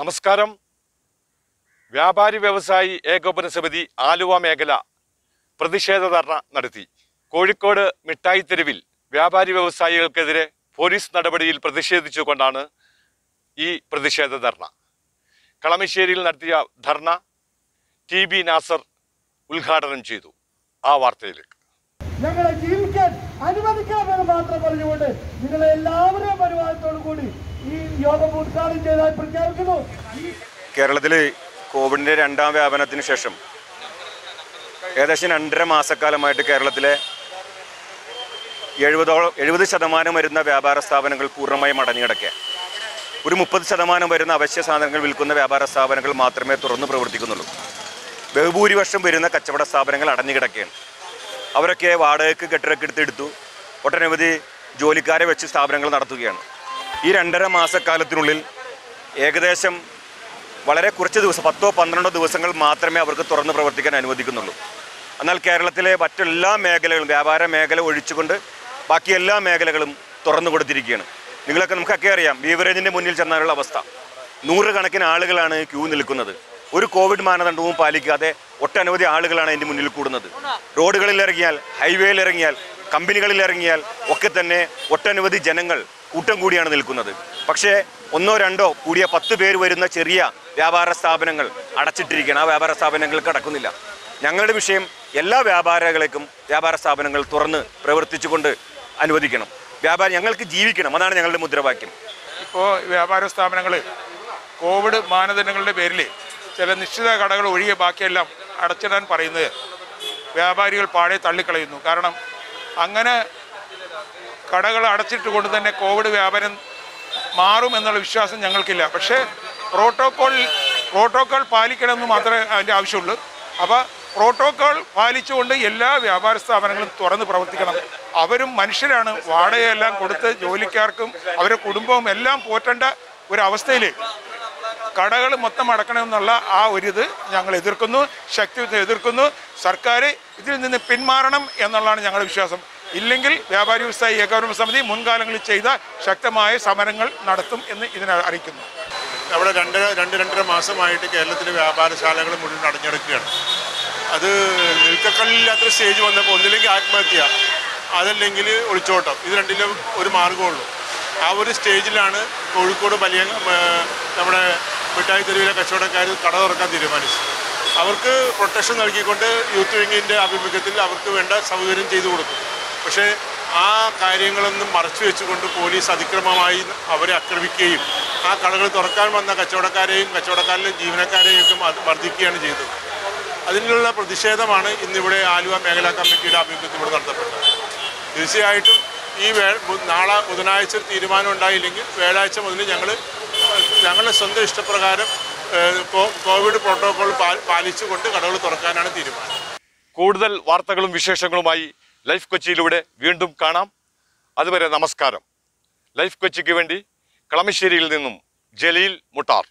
നമസ്കാരം. വ്യാപാരി വ്യവസായി ഏകോപന സമിതി ആലുവ മേഖല പ്രതിഷേധ ധർണ നടത്തി. കോഴിക്കോട് മിഠായി തെരുവിൽ വ്യാപാരി വ്യവസായികൾക്കെതിരെ പോലീസ് നടപടിയിൽ പ്രതിഷേധിച്ചുകൊണ്ടാണ് ഈ പ്രതിഷേധ ധർണ. കളമശ്ശേരിയിൽ നടത്തിയ ധർണ ടി ബി നാസർ ഉദ്ഘാടനം ചെയ്തു. ആ വാർത്തയിലേക്ക്. ഞങ്ങളെ ജീവിക്കാൻ അനുവദിക്കാമെന്ന് മാത്രം പറഞ്ഞുകൊണ്ട് നിങ്ങളെ എല്ലാവരും പരിപാടിയോടു കൂടി ഈ യോഗം ഉദ്ഘാടനം ചെയ്തായി പ്രഖ്യാപിക്കുന്നു. കേരളത്തിൽ കോവിഡിന്റെ രണ്ടാം വ്യാപനത്തിന് ശേഷം ഏകദേശം രണ്ടര മാസക്കാലമായിട്ട് കേരളത്തിലെ എഴുപതോളം എഴുപത് ശതമാനം വരുന്ന വ്യാപാര സ്ഥാപനങ്ങൾ പൂർണമായും അടഞ്ഞുകിടക്കുക ഒരു മുപ്പത് ശതമാനം വരുന്ന അവശ്യ സാധനങ്ങൾ വിൽക്കുന്ന വ്യാപാര സ്ഥാപനങ്ങൾ മാത്രമേ തുറന്നു പ്രവർത്തിക്കുന്നുള്ളൂ. ബഹുഭൂരിപക്ഷം വരുന്ന കച്ചവട സ്ഥാപനങ്ങൾ അടഞ്ഞുകിടക്കുകയാണ് അവരൊക്കെ വാടകയ്ക്ക് കെട്ടിടക്ക് എടുത്തെടുത്തു ഒട്ടനവധി ജോലിക്കാരെ വെച്ച് സ്ഥാപനങ്ങൾ നടത്തുകയാണ്. ഈ രണ്ടര മാസക്കാലത്തിനുള്ളിൽ ഏകദേശം വളരെ കുറച്ച് ദിവസം പത്തോ പന്ത്രണ്ടോ ദിവസങ്ങൾ മാത്രമേ അവർക്ക് തുറന്ന് പ്രവർത്തിക്കാൻ അനുവദിക്കുന്നുള്ളൂ. എന്നാൽ കേരളത്തിലെ മറ്റെല്ലാ മേഖലകളും വ്യാപാര മേഖല ഒഴിച്ചുകൊണ്ട് ബാക്കി എല്ലാ മേഖലകളും തുറന്നു കൊടുത്തിരിക്കുകയാണ്. നിങ്ങളൊക്കെ നമുക്കൊക്കെ അറിയാം ബീവറേജിന്റെ മുന്നിൽ ചെന്നാലുള്ള അവസ്ഥ. നൂറുകണക്കിന് ആളുകളാണ് ക്യൂ നിൽക്കുന്നത്. ഒരു കോവിഡ് മാനദണ്ഡവും പാലിക്കാതെ ഒട്ടനവധി ആളുകളാണ് അതിന്റെ മുന്നിൽ കൂടുന്നത്. റോഡുകളിൽ ഇറങ്ങിയാൽ ഹൈവേയിൽ ഇറങ്ങിയാൽ കമ്പനികളിൽ ഇറങ്ങിയാൽ ഒക്കെ തന്നെ ഒട്ടനവധി ജനങ്ങൾ കൂട്ടം കൂടിയാണ് നിൽക്കുന്നത്. പക്ഷേ ഒന്നോ രണ്ടോ കൂടിയ പത്ത് പേര് വരുന്ന ചെറിയ വ്യാപാര സ്ഥാപനങ്ങൾ അടച്ചിട്ടിരിക്കുകയാണ്. ആ വ്യാപാര സ്ഥാപനങ്ങൾക്ക് കടക്കുന്നില്ല ഞങ്ങളുടെ വിഷയം എല്ലാ വ്യാപാരികളേക്കും വ്യാപാര സ്ഥാപനങ്ങൾ തുറന്ന് പ്രവർത്തിച്ചുകൊണ്ട് അനുവദിക്കണം. വ്യാപാരം ഞങ്ങൾക്ക് ജീവിക്കണം. അതാണ് ഞങ്ങളുടെ മുദ്രാവാക്യം. ഇപ്പോൾ വ്യാപാര സ്ഥാപനങ്ങൾ കോവിഡ് മാനദണ്ഡങ്ങളുടെ പേരിൽ ചില നിശ്ചിത കടകൾ ഒഴികെ ബാക്കിയെല്ലാം അടച്ചിടാൻ പറയുന്നത് വ്യാപാരികൾ പാടെ തള്ളിക്കളയുന്നു. കാരണം അങ്ങനെ കടകൾ അടച്ചിട്ട് കൊണ്ട് തന്നെ കോവിഡ് വ്യാപനം മാറും എന്നുള്ള വിശ്വാസം ഞങ്ങൾക്കില്ല. പക്ഷേ പ്രോട്ടോക്കോൾ പ്രോട്ടോക്കോൾ പാലിക്കണമെന്ന് മാത്രമേ അതിന്റെ ആവശ്യമുള്ളൂ. അപ്പോൾ പ്രോട്ടോക്കോൾ പാലിച്ചുകൊണ്ട് എല്ലാ വ്യാപാര സ്ഥാപനങ്ങളും തുറന്ന് പ്രവർത്തിക്കണം. അവരും മനുഷ്യരാണ്. വാടകയെല്ലാം കൊടുത്ത് ജോലിക്കാർക്കും അവരുടെ കുടുംബവും എല്ലാം പോറ്റേണ്ട ഒരു കടകൾ മൊത്തം അടക്കണമെന്നുള്ള ആ ഒരിത് ഞങ്ങൾ എതിർക്കുന്നു ശക്തി എതിർക്കുന്നു. സർക്കാർ ഇതിൽ നിന്ന് പിന്മാറണം എന്നുള്ളതാണ് ഞങ്ങളുടെ വിശ്വാസം. ഇല്ലെങ്കിൽ വ്യാപാരി വ്യവസായി ഏകോപന സമിതി മുൻകാലങ്ങളിൽ ചെയ്ത ശക്തമായ സമരങ്ങൾ നടത്തും എന്ന് ഇതിനെ അറിയിക്കുന്നു. അവിടെ രണ്ട് രണ്ട് രണ്ടര മാസമായിട്ട് കേരളത്തിലെ വ്യാപാരശാലകൾ മുഴുവൻ അടഞ്ഞെടുക്കുകയാണ്. അത് നിൽക്കക്കള്ളില്ലാത്തൊരു സ്റ്റേജ് വന്നപ്പോൾ ഒന്നില്ലെങ്കിൽ ആത്മഹത്യ അതല്ലെങ്കിൽ ഒളിച്ചോട്ടം. ഇത് രണ്ടിലും ഒരു മാർഗമുള്ളൂ ആ ഒരു സ്റ്റേജിലാണ് കോഴിക്കോട് വലിയ നമ്മുടെ മിഠായി തെരുവിലെ കച്ചവടക്കാർ കട തുറക്കാൻ തീരുമാനിച്ചു. അവർക്ക് പ്രൊട്ടക്ഷൻ നൽകിക്കൊണ്ട് യൂത്ത് വിങ്ങിന്റെ ആഭിമുഖ്യത്തിൽ അവർക്ക് വേണ്ട സൗകര്യം ചെയ്തു കൊടുക്കും പക്ഷേ ആ കാര്യങ്ങളൊന്നും മറച്ചു വെച്ചുകൊണ്ട് പോലീസ് അതിക്രമമായി അവരെ ആക്രമിക്കുകയും ആ കടകൾ തുറക്കാൻ വന്ന കച്ചവടക്കാരെയും കച്ചവടക്കാരിലെ ജീവനക്കാരെയും ഒക്കെ വർദ്ധിക്കുകയാണ് ചെയ്തത്. അതിനുള്ള പ്രതിഷേധമാണ് ഇന്നിവിടെ ആലുവ മേഖലാ കമ്മിറ്റിയുടെ ആഭിമുഖ്യത്തിൽ ഇവിടെ നടത്തപ്പെട്ടത്. തീർച്ചയായിട്ടും ഈ വേ നാളെ ബുധനാഴ്ച തീരുമാനം ഉണ്ടായില്ലെങ്കിൽ വ്യാഴാഴ്ച മുതൽ ഞങ്ങൾ ഞങ്ങളുടെ സ്വന്തം ഇഷ്ടപ്രകാരം കോവിഡ് പ്രോട്ടോകോൾ പാലിച്ചുകൊണ്ട് കടകൾ തുറക്കാനാണ് തീരുമാനം. കൂടുതൽ വാർത്തകളും വിശേഷങ്ങളുമായി ലൈഫ് കൊച്ചിയിലൂടെ വീണ്ടും കാണാം. അതുവരെ നമസ്കാരം. ലൈഫ് കൊച്ചിക്ക് വേണ്ടി കളമശ്ശേരിയിൽ നിന്നും ജലീൽ മുട്ടാർ.